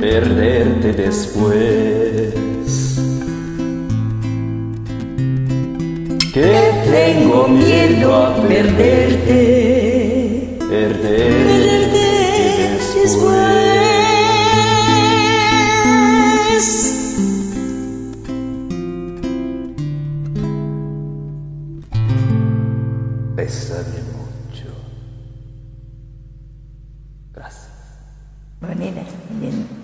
perderte después. Que tengo miedo a perderte, perderte después. Bésame mucho. Gracias. Bonita, linda.